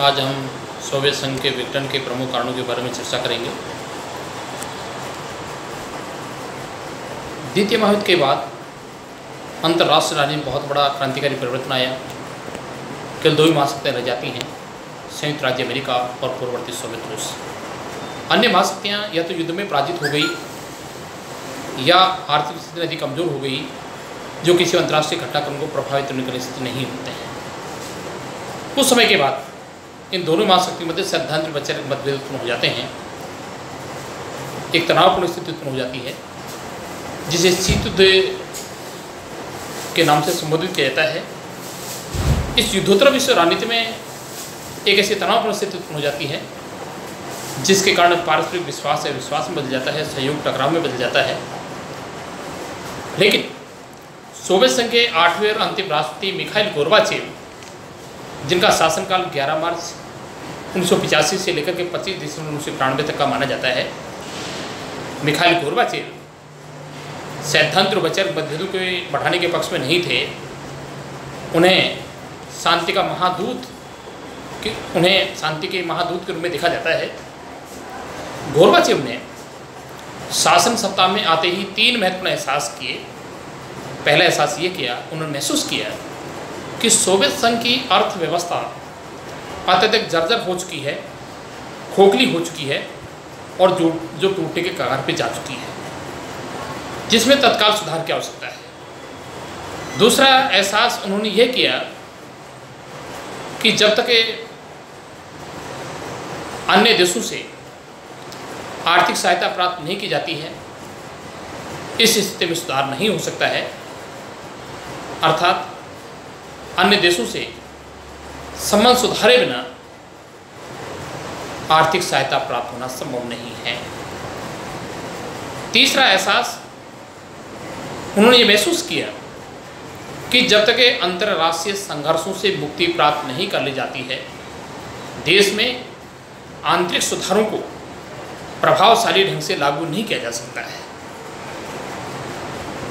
आज हम सोवियत संघ के विघटन के प्रमुख कारणों के बारे में चर्चा करेंगे। द्वितीय महायुद्ध के बाद अंतर्राष्ट्रीय राजनीति में बहुत बड़ा क्रांतिकारी परिवर्तन आया। केवल दो ही महाशक्तियाँ रह जाती हैं, संयुक्त राज्य अमेरिका और पूर्ववर्ती सोवियत रूस। अन्य महाशक्तियाँ या तो युद्ध में पराजित हो गई, या आर्थिक स्थिति अधिक कमज़ोर हो गई, जो किसी अंतर्राष्ट्रीय घटनाक्रम को प्रभावित करने की स्थिति नहीं होते हैं। कुछ समय के बाद इन दोनों महाशक्ति मध्य सैद्धांत बच्चे मतभेद उत्पन्न हो जाते हैं। एक तनावपूर्ण स्थिति उत्पन्न हो जाती है, जिसे शीत के नाम से संबोधित किया जाता है। इस युद्धोत्तर विश्व राजनीति में एक ऐसी तनावपूर्ण स्थिति उत्पन्न हो जाती है, जिसके कारण पारस्परिक विश्वास या विश्वास में बदल जाता है, सहयोग, टकराव में बदल जाता है। लेकिन सोवियत संघ के आठवें और अंतिम राष्ट्रपति मिखाइल गोरबाचेव, जिनका शासनकाल 11 मार्च उन्नीस सौ पचासी से लेकर के 25 दिसंबर उन्नीस सौ तक का माना जाता है। मिखाइल गोरबाचेव सैद्धांत बचर मतभेदों के बढ़ाने के पक्ष में नहीं थे। उन्हें शांति का महादूत उन्हें शांति के महादूत के रूप में देखा जाता है। गोरबाचेव ने शासन सप्ताह में आते ही तीन महत्वपूर्ण एहसास किए। पहला एहसास ये किया, उन्होंने महसूस किया कि सोवियत संघ की अर्थव्यवस्था अत्यधिक जर्जर हो चुकी है, खोखली हो चुकी है और जो जो टूटने के कगार पे जा चुकी है, जिसमें तत्काल सुधार की आवश्यकता है। दूसरा एहसास उन्होंने यह किया कि जब तक अन्य देशों से आर्थिक सहायता प्राप्त नहीं की जाती है, इस स्थिति में सुधार नहीं हो सकता है, अर्थात अन्य देशों से संबंध सुधारे बिना आर्थिक सहायता प्राप्त होना संभव नहीं है। तीसरा एहसास, उन्होंने ये महसूस किया कि जब तक अंतर्राष्ट्रीय संघर्षों से मुक्ति प्राप्त नहीं कर ली जाती है, देश में आंतरिक सुधारों को प्रभावशाली ढंग से लागू नहीं किया जा सकता है।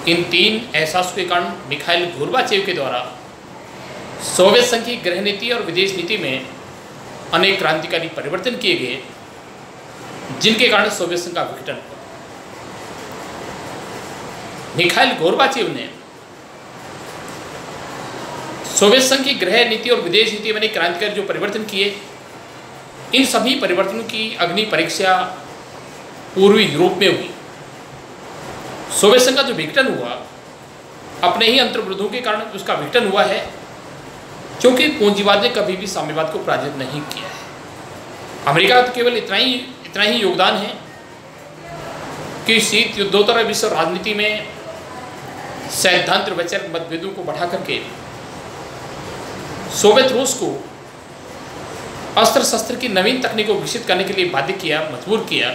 इन तीन एहसासों के कारण मिखाइल गोरबाचेव के द्वारा सोवियत संघ की गृह नीति और विदेश नीति में अनेक क्रांतिकारी परिवर्तन किए गए, जिनके कारण सोवियत संघ का विघटन हुआ। मिखाइल गोरबाचेव ने सोवियत संघ की गृह नीति और विदेश नीति में क्रांतिकारी जो परिवर्तन किए, इन सभी परिवर्तनों की अग्नि परीक्षा पूर्वी यूरोप में हुई। सोवियत संघ का जो विघटन हुआ, अपने ही अंतर्विरोधों के कारण उसका विघटन हुआ है। क्योंकि पूंजीवाद ने कभी भी साम्यवाद को पराजित नहीं किया है। अमेरिका का तो केवल इतना ही इतना ही योगदान है कि शीत युद्धोत्तर विश्व राजनीति में सैद्धांत वैचारिक मतभेदों को बढ़ा करके सोवियत रूस को अस्त्र शस्त्र की नवीन तकनीकों को विकसित करने के लिए बाध्य किया, मजबूर किया,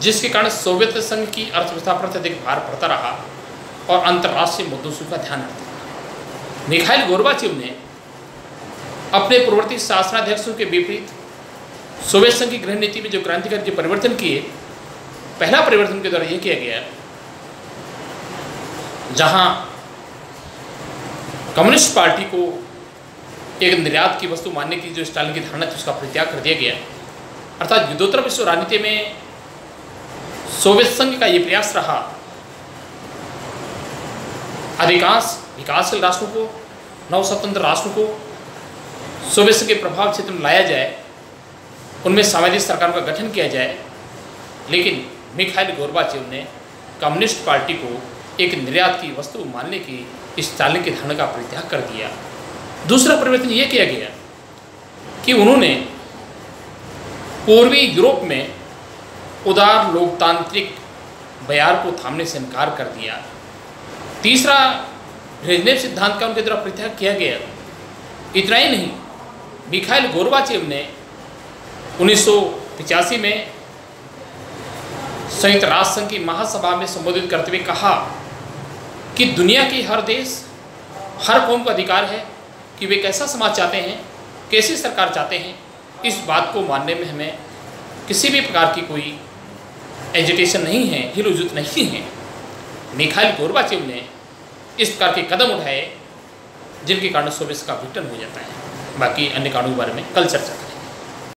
जिसके कारण सोवियत संघ की अर्थव्यवस्था पर अत्यधिक भार पड़ता रहा और अंतर्राष्ट्रीय मुद्दों से का ध्यान रखता मिखाइल गोरबाचेव ने अपने पूर्ववर्ती शासनाध्यक्षों के विपरीत सोवियत संघ की गृह नीति में जो क्रांतिकारी जो परिवर्तन किए, पहला परिवर्तन के द्वारा यह किया गया, जहाँ कम्युनिस्ट पार्टी को एक निर्यात की वस्तु मानने की जो स्टालिन की धारणा थी, उसका परित्याग कर दिया गया। अर्थात युद्धोत्तर विश्व राजनीति में सोवियत संघ का ये प्रयास रहा, अधिकांश विकासशील राष्ट्रों को नव स्वतंत्र राष्ट्रों को संघ के प्रभाव क्षेत्र में लाया जाए, उनमें सामाजिक सरकारों का गठन किया जाए, लेकिन मिखाइल गोरबाचेव ने कम्युनिस्ट पार्टी को एक निर्यात की वस्तु मानने की स्टालिन की धारणा का परित्याग कर दिया। दूसरा परिवर्तन ये किया गया कि उन्होंने पूर्वी यूरोप में उदार लोकतांत्रिक बयार को थामने से इनकार कर दिया। तीसरा ब्रेजनेव सिद्धांत का उनके द्वारा परित्याग किया गया। इतना ही नहीं मिखाइल गोरबाचेव ने उन्नीस सौ पचासी में संयुक्त राष्ट्र संघ की महासभा में संबोधित करते हुए कहा कि दुनिया की हर देश, हर कौम का अधिकार है कि वे कैसा समाज चाहते हैं, कैसी सरकार चाहते हैं, इस बात को मानने में हमें किसी भी प्रकार की कोई एजिटेशन नहीं है हिलुजुत नहीं है। मिखाइल गोरबाचेव ने इस प्रकार के कदम उठाए, जिनके कारण सोवियत का विघटन हो जाता है। बाकी अन्य कानून के बारे में कल चर्चा करें